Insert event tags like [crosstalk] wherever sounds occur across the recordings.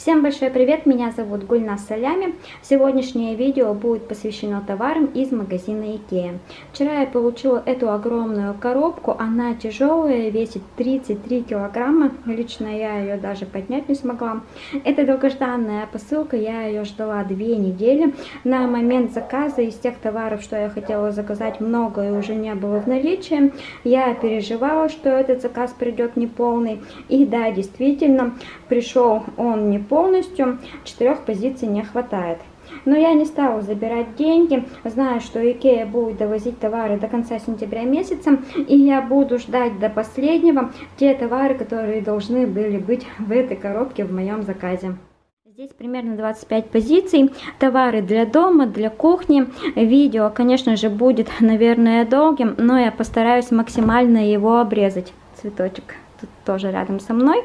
Всем большой привет, меня зовут Гульна Салями. Сегодняшнее видео будет посвящено товарам из магазина Икея. Вчера я получила эту огромную коробку, она тяжелая, весит 33 килограмма, лично я ее даже поднять не смогла. Это долгожданная посылка, я ее ждала две недели. На момент заказа из тех товаров, что я хотела заказать, многое уже не было в наличии. Я переживала, что этот заказ придет неполный. И да, действительно, пришел он не полностью, четырех позиций не хватает. Но я не стала забирать деньги, зная, что Икея будет довозить товары до конца сентября месяца, и я буду ждать до последнего те товары, которые должны были быть в этой коробке в моем заказе. Здесь примерно 25 позиций, товары для дома, для кухни. Видео, конечно же, будет, наверное, долгим, но я постараюсь максимально его обрезать. Цветочек тут тоже рядом со мной.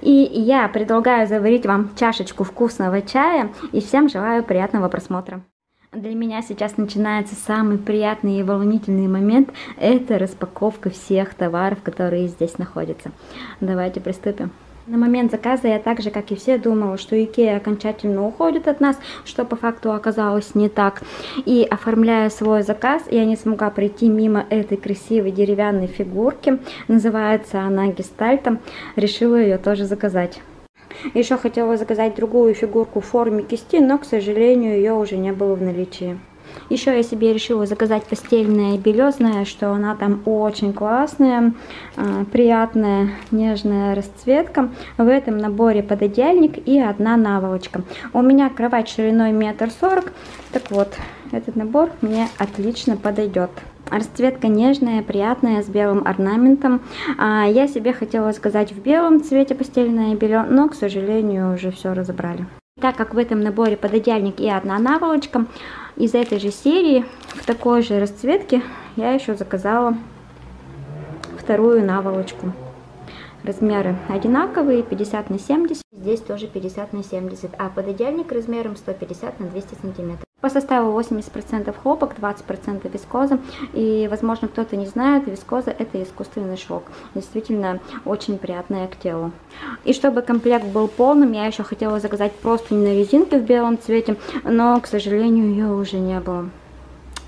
И я предлагаю заварить вам чашечку вкусного чая и всем желаю приятного просмотра. Для меня сейчас начинается самый приятный и волнительный момент. Это распаковка всех товаров, которые здесь находятся. Давайте приступим. На момент заказа я так же, как и все, думала, что Икея окончательно уходит от нас, что по факту оказалось не так. И оформляя свой заказ, я не смогла пройти мимо этой красивой деревянной фигурки. Называется она гестальтом. Решила ее тоже заказать. Еще хотела заказать другую фигурку в форме кисти, но, к сожалению, ее уже не было в наличии. Еще я себе решила заказать постельное белье, что она там очень классная, а, приятная, нежная расцветка. В этом наборе пододеяльник и одна наволочка. У меня кровать шириной метр сорок, так вот, этот набор мне отлично подойдет. Расцветка нежная, приятная, с белым орнаментом. А, я себе хотела сказать в белом цвете постельное белье, но, к сожалению, уже все разобрали. Так как в этом наборе пододеяльник и одна наволочка, из этой же серии, в такой же расцветке, я еще заказала вторую наволочку. Размеры одинаковые, 50 на 70, здесь тоже 50 на 70, а пододеяльник размером 150 на 200 сантиметров. По составу 80% хлопок, 20% вискоза. И, возможно, кто-то не знает, вискоза это искусственный шелк. Действительно, очень приятная к телу. И чтобы комплект был полным, я еще хотела заказать просто на резинке в белом цвете, но, к сожалению, ее уже не было.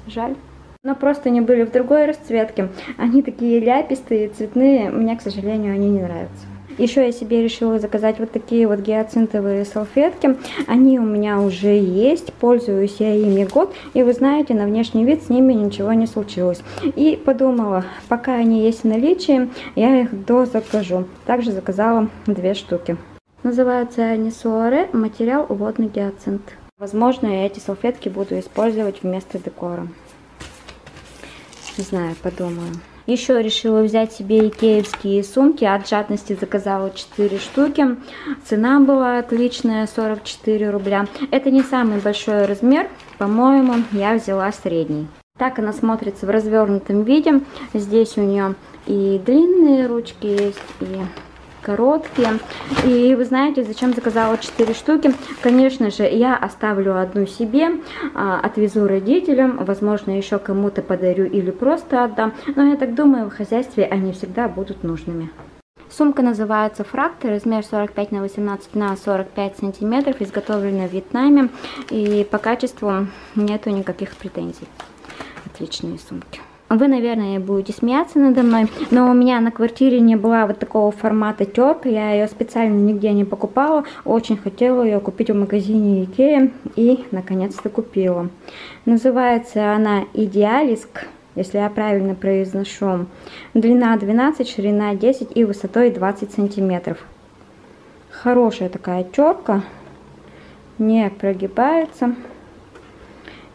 Жаль. Но просто они были в другой расцветке. Они такие ляпистые, цветные. Мне, к сожалению, они не нравятся. Еще я себе решила заказать вот такие вот гиацинтовые салфетки. Они у меня уже есть, пользуюсь я ими год. И вы знаете, на внешний вид с ними ничего не случилось. И подумала, пока они есть в наличии, я их дозакажу. Также заказала две штуки. Называются они Суаре, материал водный гиацинт. Возможно, я эти салфетки буду использовать вместо декора. Не знаю, подумаю. Еще решила взять себе икеевские сумки. От жадности заказала 4 штуки. Цена была отличная, 44 рубля. Это не самый большой размер. По-моему, я взяла средний. Так она смотрится в развернутом виде. Здесь у нее и длинные ручки есть, и короткие. И вы знаете, зачем заказала 4 штуки? Конечно же, я оставлю одну себе, а, отвезу родителям, возможно, еще кому-то подарю или просто отдам. Но я так думаю, в хозяйстве они всегда будут нужными. Сумка называется Фракт, размер 45 на 18 на 45 сантиметров, изготовлена в Вьетнаме. И по качеству нету никаких претензий. Отличные сумки. Вы, наверное, будете смеяться надо мной, но у меня на квартире не была вот такого формата терка, я ее специально нигде не покупала, очень хотела ее купить в магазине Икея и наконец-то купила. Называется она Идеалиск, если я правильно произношу. Длина 12, ширина 10 и высотой 20 сантиметров. Хорошая такая терка, не прогибается,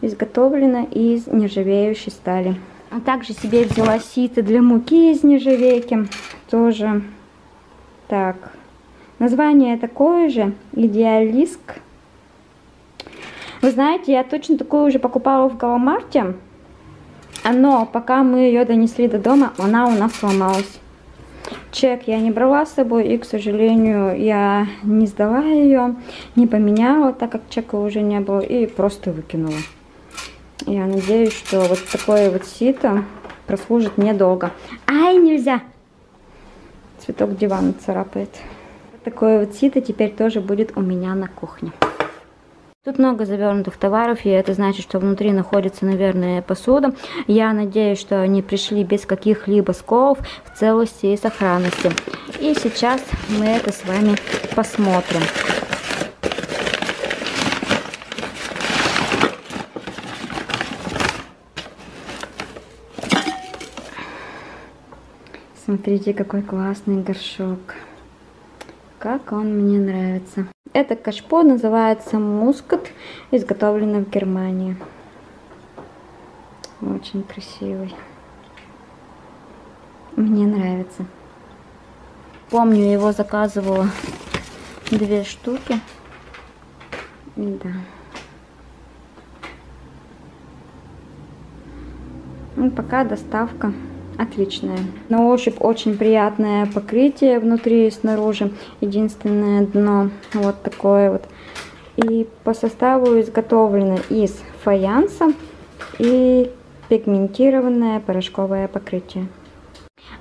изготовлена из нержавеющей стали. А также себе взяла сито для муки из нержавейки. Тоже так. Название такое же. Идеалиск. Вы знаете, я точно такую уже покупала в Галамарте. Но пока мы ее донесли до дома, она у нас сломалась. Чек я не брала с собой и, к сожалению, я не сдала ее, не поменяла, так как чека уже не было, и просто выкинула. Я надеюсь, что вот такое вот сито прослужит недолго. Ай, нельзя! Цветок дивана царапает. Такое вот сито теперь тоже будет у меня на кухне. Тут много завернутых товаров, и это значит, что внутри находится, наверное, посуда. Я надеюсь, что они пришли без каких-либо сколов в целости и сохранности. И сейчас мы это с вами посмотрим. Смотрите, какой классный горшок. Как он мне нравится. Это кашпо называется мускат, изготовлено в Германии. Очень красивый. Мне нравится. Помню, его заказывала две штуки. Да. Ну, пока доставка отличная. На ощупь очень приятное покрытие внутри и снаружи. Единственное дно вот такое вот. И по составу изготовлено из фаянса и пигментированное порошковое покрытие.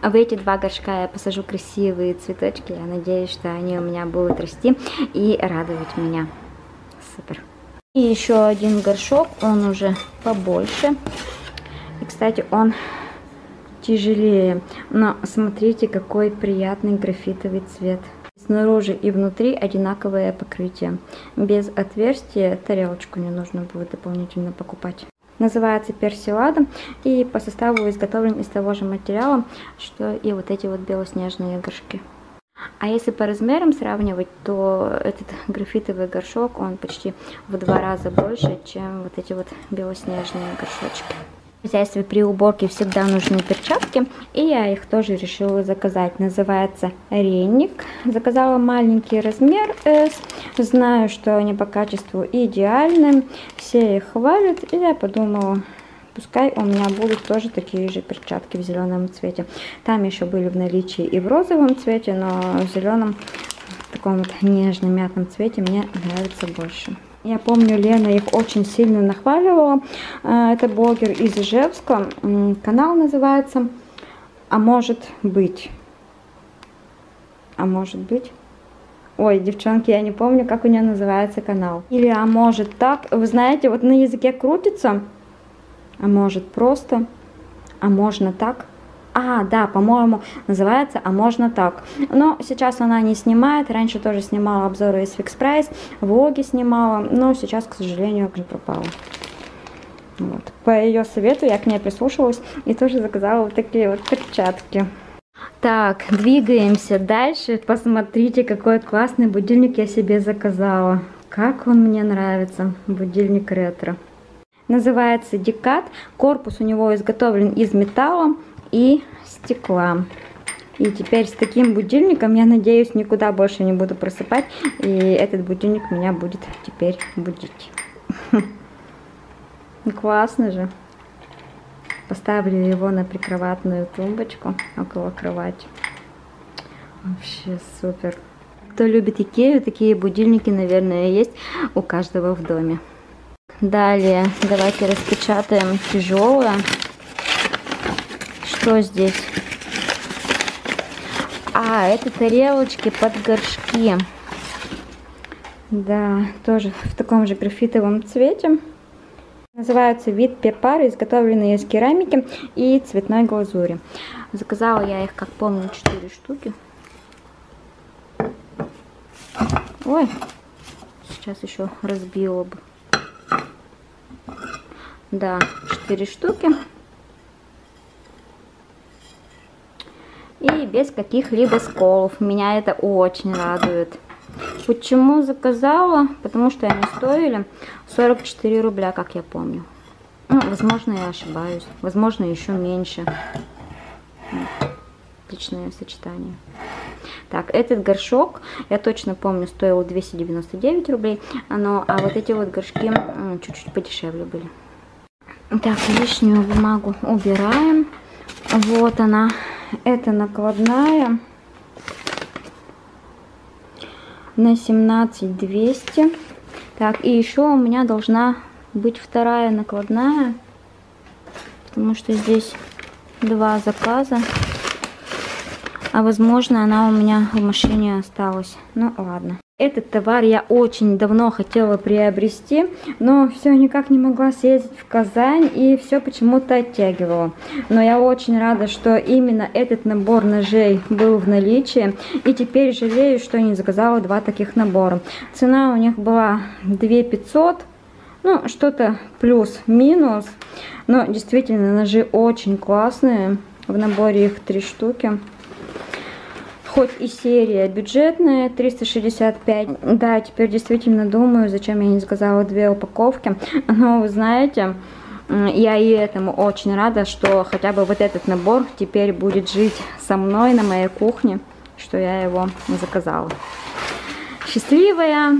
А в эти два горшка я посажу красивые цветочки. Я надеюсь, что они у меня будут расти и радовать меня. Супер. И еще один горшок, он уже побольше. И, кстати, он тяжелее. Но смотрите, какой приятный графитовый цвет. Снаружи и внутри одинаковое покрытие. Без отверстия тарелочку не нужно будет дополнительно покупать. Называется персилада и по составу изготовлен из того же материала, что и вот эти вот белоснежные горшки. А если по размерам сравнивать, то этот графитовый горшок, он почти в два раза больше, чем вот эти вот белоснежные горшочки. В хозяйстве при уборке всегда нужны перчатки, и я их тоже решила заказать. Называется Ренник. Заказала маленький размер S. Знаю, что они по качеству идеальны. Все их хвалят, и я подумала, пускай у меня будут тоже такие же перчатки в зеленом цвете. Там еще были в наличии и в розовом цвете, но в зеленом, таком вот нежном мятном цвете мне нравится больше. Я помню, Лена их очень сильно нахваливала. Э, это блогер из Ижевска. Канал называется «А может быть». А может быть. Ой, девчонки, я не помню, как у нее называется канал. Или «А может так». Вы знаете, вот на языке крутится. А может просто. А можно так. А, да, по-моему, называется «А можно так». Но сейчас она не снимает. Раньше тоже снимала обзоры из Fix Price, влоги снимала, но сейчас, к сожалению, пропала. Вот. По ее совету я к ней прислушалась и тоже заказала вот такие вот перчатки. Так, двигаемся дальше. Посмотрите, какой классный будильник я себе заказала. Как он мне нравится, будильник ретро. Называется Декат. Корпус у него изготовлен из металла и стекла. И теперь с таким будильником, я надеюсь, никуда больше не буду просыпать. И этот будильник меня будет теперь будить. [laughs] Классно же. Поставлю его на прикроватную тумбочку около кровати. Вообще супер. Кто любит Икею, такие будильники, наверное, есть у каждого в доме. Далее давайте распечатаем тяжелое что здесь? А, это тарелочки под горшки. Да, тоже в таком же графитовом цвете. Называются вид пепары, изготовленные из керамики и цветной глазури. Заказала я их, как помню, 4 штуки. Ой, сейчас еще разбила бы. Да, 4 штуки. И без каких-либо сколов. Меня это очень радует. Почему заказала? Потому что они стоили 44 рубля, как я помню. Ну, возможно, я ошибаюсь. Возможно, еще меньше. Отличное сочетание. Так, этот горшок, я точно помню, стоил 299 рублей. Но, а вот эти вот горшки чуть-чуть подешевле были. Так, лишнюю бумагу убираем. Вот она. Это накладная на 17200. Так, и еще у меня должна быть вторая накладная, потому что здесь два заказа. А возможно она у меня в машине осталась. Ну ладно. Этот товар я очень давно хотела приобрести, но все никак не могла съездить в Казань и все почему-то оттягивала. Но я очень рада, что именно этот набор ножей был в наличии. И теперь жалею, что не заказала два таких набора. Цена у них была 2 500 ну, что-то плюс-минус. Но действительно, ножи очень классные. В наборе их три штуки. Хоть и серия бюджетная, 365. Да, теперь действительно думаю, зачем я не заказала две упаковки. [laughs] Но вы знаете, я и этому очень рада, что хотя бы вот этот набор теперь будет жить со мной на моей кухне, что я его заказала. Счастливая!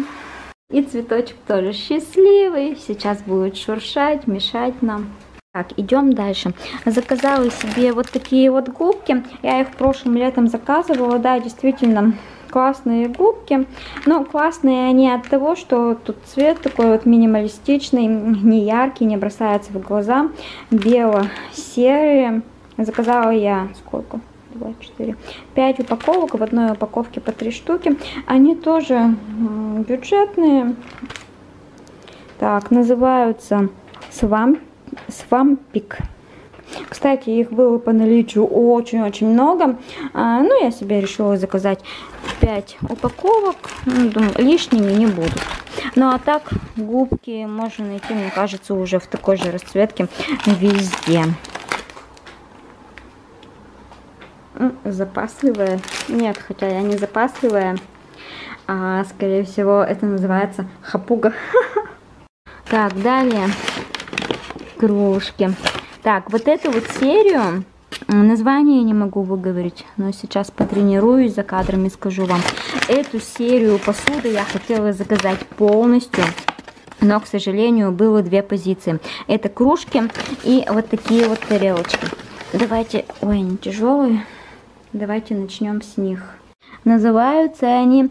И цветочек тоже счастливый. Сейчас будет шуршать, мешать нам. Так, идем дальше. Заказала себе вот такие вот губки. Я их прошлым летом заказывала. Да, действительно, классные губки. Но классные они от того, что тут цвет такой вот минималистичный, не яркий, не бросается в глаза. Бело-серые. Заказала я сколько? 2, 4, 5 упаковок. В одной упаковке по 3 штуки. Они тоже бюджетные. Так, называются Swamp, Swampik. Кстати, их было по наличию очень-очень много. А, ну, я себе решила заказать 5 упаковок. Ну, думаю, лишними не будут. Ну, а так, губки можно найти, мне кажется, уже в такой же расцветке везде. запасливая. Нет, хотя я не запасливая. А, скорее всего, это называется хапуга. [laughs] Так, далее. Кружки. Так, вот эту вот серию, название не могу выговорить, но сейчас потренируюсь за кадрами, скажу вам. Эту серию посуды я хотела заказать полностью. Но, к сожалению, было две позиции. Это кружки и вот такие вот тарелочки. Давайте... Ой, они тяжелые. Давайте начнем с них. Называются они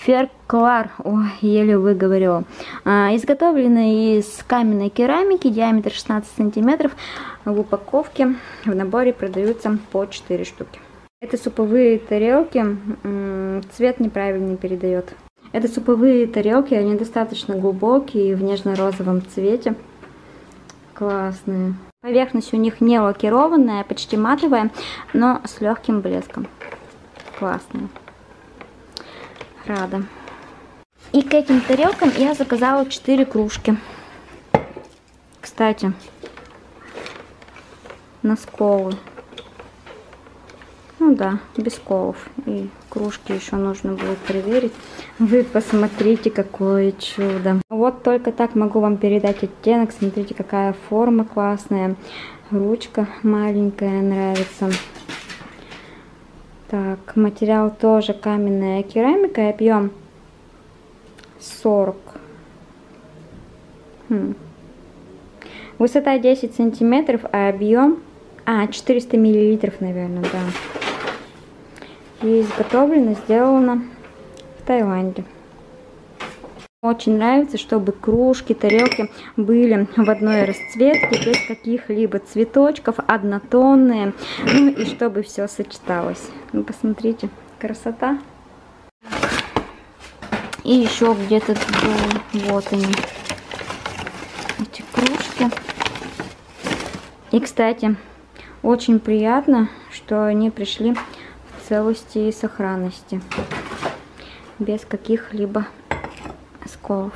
ферклар, ой, еле выговорила. А, изготовлены из каменной керамики, диаметр 16 сантиметров. В упаковке в наборе продаются по 4 штуки. Это суповые тарелки, цвет неправильный передает. Это суповые тарелки, они достаточно глубокие, в нежно-розовом цвете. Классные. Поверхность у них не лакированная, почти матовая, но с легким блеском. Классная. Рада. И к этим тарелкам я заказала 4 кружки. Кстати, на сколы. Ну да, без колов. И кружки еще нужно будет проверить. Вы посмотрите, какое чудо. Вот только так могу вам передать оттенок. Смотрите, какая форма классная. Ручка маленькая, нравится. Так, материал тоже каменная керамика. Объем 40. Хм. Высота 10 сантиметров, а объем... А, 400 миллилитров, наверное, да и изготовлено, сделано в Таиланде. Очень нравится, чтобы кружки, тарелки были в одной расцветке, без каких-либо цветочков, однотонные, ну и чтобы все сочеталось. Ну, посмотрите, красота. И еще где-то вот они, эти кружки. И, кстати, очень приятно, что они пришли целости и сохранности, без каких-либо осколов.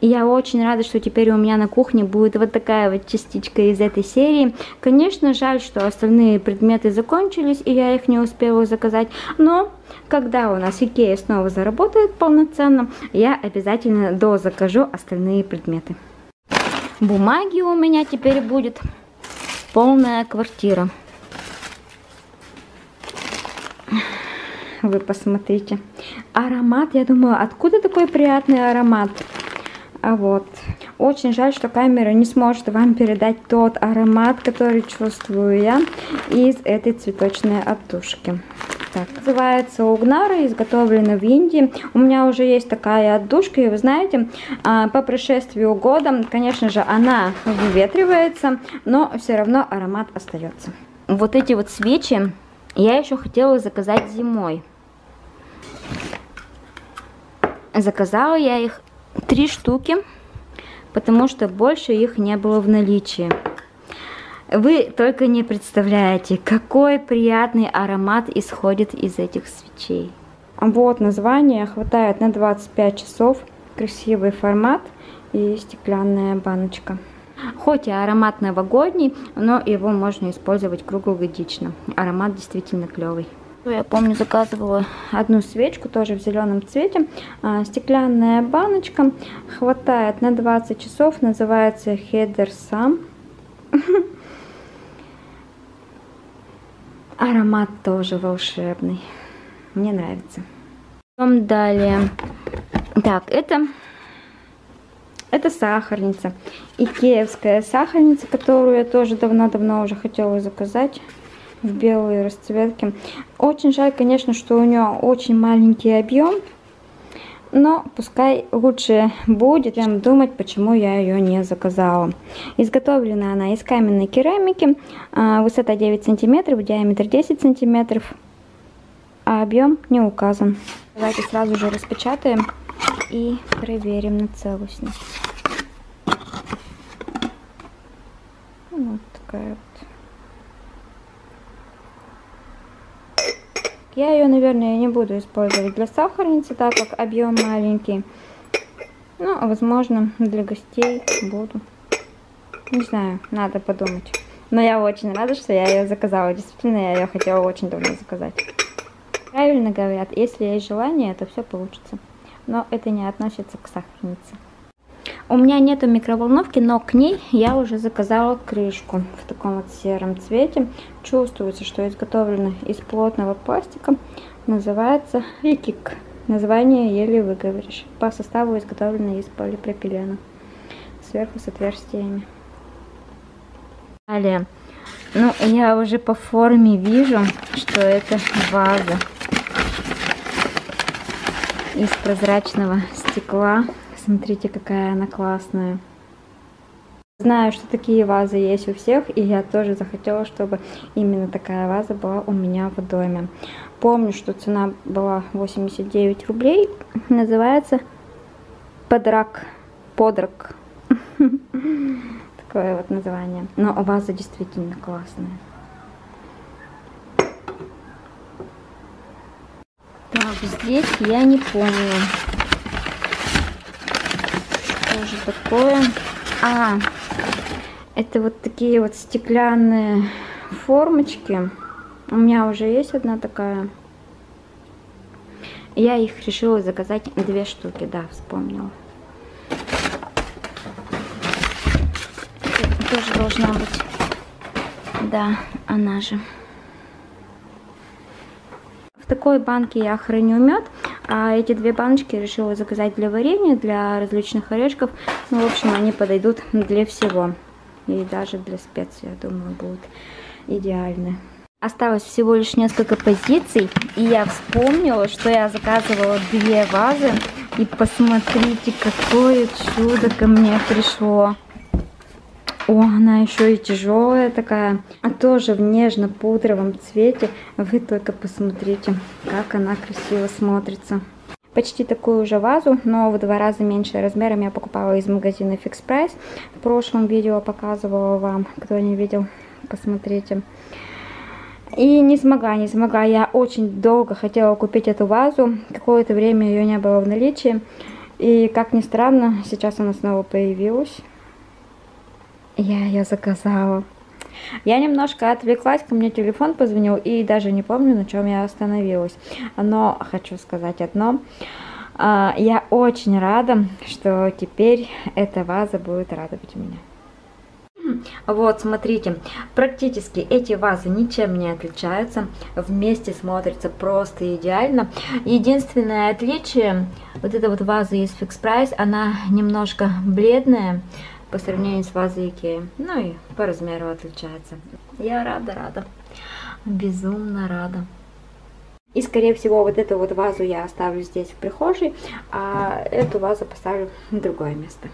И я очень рада, что теперь у меня на кухне будет вот такая вот частичка из этой серии. Конечно, жаль, что остальные предметы закончились, и я их не успела заказать. Но, когда у нас Икея снова заработает полноценно, я обязательно дозакажу остальные предметы. Бумаги у меня теперь будет полная квартира. Вы посмотрите. Аромат, я думаю, откуда такой приятный аромат? А вот. Очень жаль, что камера не сможет вам передать тот аромат, который чувствую я из этой цветочной оттушки. так. Называется Угнара, изготовлена в Индии. У меня уже есть такая отдушка, и вы знаете, а, по прошествию года, конечно же, она выветривается, но все равно аромат остается. Вот эти вот свечи я еще хотела заказать зимой. Заказала я их три штуки, потому что больше их не было в наличии. Вы только не представляете, какой приятный аромат исходит из этих свечей. Вот название, хватает на 25 часов, красивый формат и стеклянная баночка. Хоть и аромат новогодний, но его можно использовать круглогодично. Аромат действительно клевый. Я помню, заказывала одну свечку, тоже в зеленом цвете. А, стеклянная баночка. Хватает на 20 часов. Называется Header [laughs] Sam. Аромат тоже волшебный. Мне нравится. Потом далее. Так, это, это сахарница. Икеевская сахарница, которую я тоже давно-давно уже хотела заказать в белой расцветке. Очень жаль, конечно, что у нее очень маленький объем. Но пускай лучше будет чем думать, почему я ее не заказала. Изготовлена она из каменной керамики. А, высота 9 сантиметров, диаметр 10 сантиметров. А объем не указан. Давайте сразу же распечатаем и проверим на целостность. Вот такая вот. Я ее, наверное, не буду использовать для сахарницы, так как объем маленький. Ну, возможно, для гостей буду. Не знаю, надо подумать. Но я очень рада, что я ее заказала. Действительно, я ее хотела очень давно заказать. Правильно говорят, если есть желание, то все получится. Но это не относится к сахарнице. У меня нету микроволновки, но к ней я уже заказала крышку в таком вот сером цвете. Чувствуется, что изготовлена из плотного пластика. Называется Викик. Название еле выговоришь. По составу изготовлена из полипропилена. Сверху с отверстиями. Далее. Ну, я уже по форме вижу, что это ваза из прозрачного стекла Смотрите, какая она классная. Знаю, что такие вазы есть у всех, и я тоже захотела, чтобы именно такая ваза была у меня в доме. Помню, что цена была 89 рублей. Называется подрак. Подрак. Такое вот название. Но ваза действительно классная. Так, здесь я не помню тоже такое. А, это вот такие вот стеклянные формочки. У меня уже есть одна такая. Я их решила заказать две штуки, да, вспомнила. тоже должна быть. Да, она же. В такой банке я храню мед. А эти две баночки решила заказать для варенья, для различных орешков. Ну, в общем, они подойдут для всего. И даже для специй, я думаю, будут идеальны. Осталось всего лишь несколько позиций, и я вспомнила, что я заказывала две вазы. И посмотрите, какое чудо ко мне пришло. О, она еще и тяжелая такая, а тоже в нежно-пудровом цвете. Вы только посмотрите, как она красиво смотрится. Почти такую же вазу, но в два раза меньше размером я покупала из магазина Fix Price. В прошлом видео показывала вам, кто не видел, посмотрите. И не смогла, не смогла. Я очень долго хотела купить эту вазу. Какое-то время ее не было в наличии. И, как ни странно, сейчас она снова появилась. Я ее заказала. Я немножко отвлеклась, ко мне телефон позвонил, и даже не помню, на чем я остановилась. Но хочу сказать одно. А, я очень рада, что теперь эта ваза будет радовать меня. Вот, смотрите, практически эти вазы ничем не отличаются, вместе смотрятся просто идеально. Единственное отличие, вот эта вот ваза из Fix Price, она немножко бледная, по сравнению с вазой Икеи. Ну и по размеру отличается. Я рада, рада. Безумно рада. И, скорее всего, вот эту вот вазу я оставлю здесь в прихожей, а эту вазу поставлю в другое место.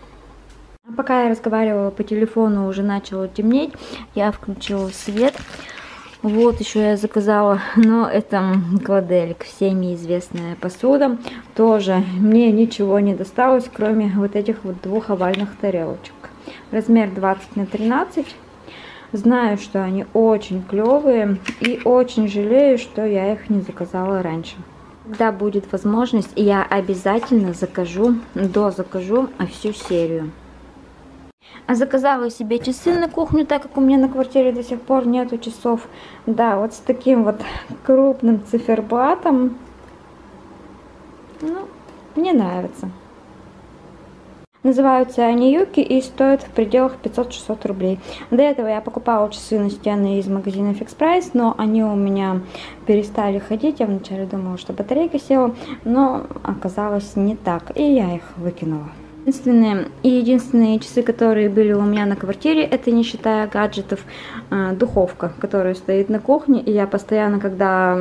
А пока я разговаривала по телефону, уже начало темнеть, я включила свет. Вот еще я заказала, но это кладелик, всеми известная посуда. Тоже мне ничего не досталось, кроме вот этих вот двух овальных тарелочек. Размер 20 на 13 Знаю, что они очень клевые и очень жалею, что я их не заказала раньше. Когда будет возможность, я обязательно закажу, до закажу всю серию. А заказала себе часы на кухню, так как у меня на квартире до сих пор нету часов. Да, вот с таким вот крупным циферблатом. Ну, мне нравится. Называются они Юки и стоят в пределах 500-600 рублей. До этого я покупала часы на стены из магазина Fix Price, но они у меня перестали ходить. Я вначале думала, что батарейка села, но оказалось не так, и я их выкинула. Единственные и единственные часы, которые были у меня на квартире, это не считая гаджетов, а, духовка, которая стоит на кухне. И я постоянно, когда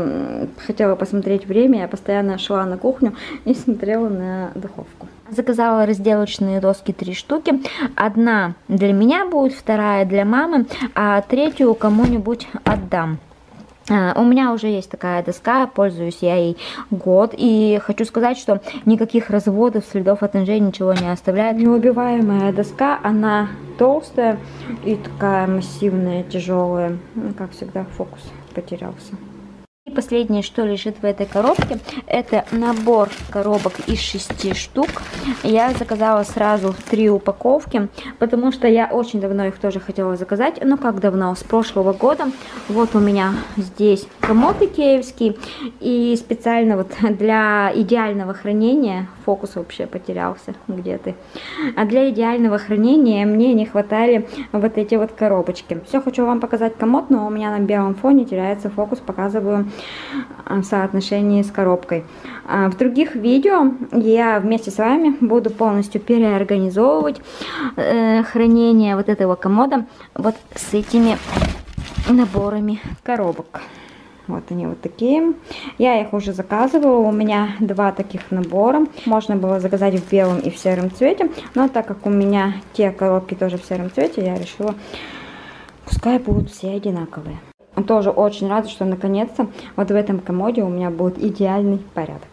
хотела посмотреть время, я постоянно шла на кухню и смотрела на духовку. Заказала разделочные доски три штуки. Одна для меня будет, вторая для мамы, а третью кому-нибудь отдам. А, у меня уже есть такая доска, пользуюсь я ей год, и хочу сказать, что никаких разводов, следов от инжей ничего не оставляет. Неубиваемая доска, она толстая и такая массивная, тяжелая. Ну, как всегда, фокус потерялся. И последнее, что лежит в этой коробке, это набор коробок из 6 штук. Я заказала сразу три упаковки, потому что я очень давно их тоже хотела заказать. Ну как давно? С прошлого года. Вот у меня здесь комод икеевский. И специально вот для идеального хранения, фокус вообще потерялся, где ты. А для идеального хранения мне не хватали вот эти вот коробочки. Все, хочу вам показать комод, но у меня на белом фоне теряется фокус, показываю в соотношении с коробкой. А в других видео я вместе с вами буду полностью переорганизовывать э, хранение вот этого комода вот с этими наборами коробок. Вот они вот такие. Я их уже заказывала. У меня два таких набора. Можно было заказать в белом и в сером цвете. Но так как у меня те коробки тоже в сером цвете, я решила, пускай будут все одинаковые тоже очень рада, что наконец-то вот в этом комоде у меня будет идеальный порядок.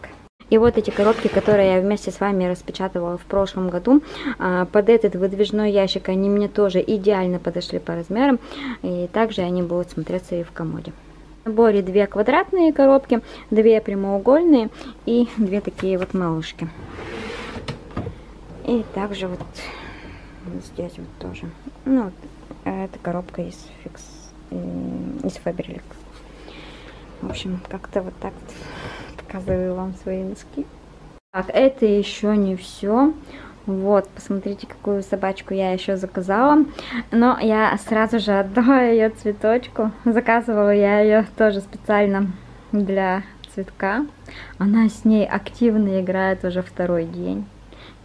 И вот эти коробки, которые я вместе с вами распечатывала в прошлом году, а, под этот выдвижной ящик они мне тоже идеально подошли по размерам. И также они будут смотреться и в комоде. В наборе две квадратные коробки, две прямоугольные и две такие вот малышки. И также вот здесь вот тоже. Ну, это коробка из фикс из Фаберлик. В общем, как-то вот так вот показываю вам свои носки. Так, это еще не все. Вот, посмотрите, какую собачку я еще заказала. Но я сразу же отдала [laughs] ее цветочку. Заказывала я ее тоже специально для цветка. Она с ней активно играет уже второй день.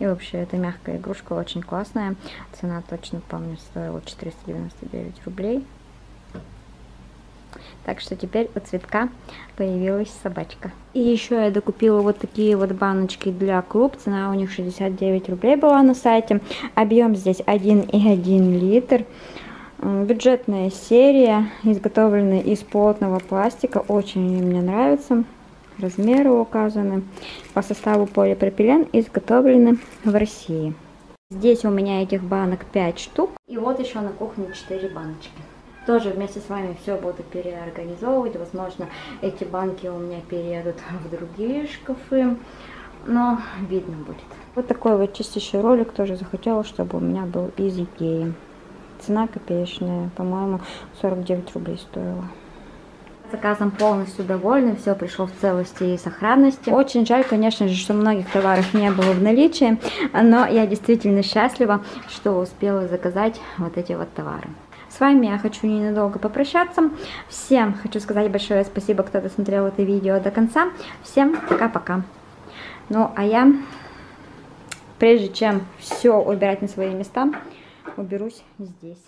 И вообще, эта мягкая игрушка очень классная. Цена точно помню, стоила 499 рублей. Так что теперь у цветка появилась собачка. И еще я докупила вот такие вот баночки для круп. Цена у них 69 рублей была на сайте. Объем здесь 1,1 литр. Бюджетная серия, изготовленная из плотного пластика. Очень мне нравится. Размеры указаны. По составу полипропилен изготовлены в России. Здесь у меня этих банок 5 штук. И вот еще на кухне 4 баночки. Тоже вместе с вами все буду переорганизовывать. Возможно, эти банки у меня переедут [laughs] в другие шкафы. Но видно будет. Вот такой вот чистящий ролик тоже захотела, чтобы у меня был из Икеи. Цена копеечная, по-моему, 49 рублей стоила заказом полностью довольны, все пришло в целости и сохранности. Очень жаль, конечно же, что многих товаров не было в наличии, но я действительно счастлива, что успела заказать вот эти вот товары. С вами я хочу ненадолго попрощаться. Всем хочу сказать большое спасибо, кто досмотрел это видео до конца. Всем пока-пока. Ну, а я, прежде чем все убирать на свои места, уберусь здесь.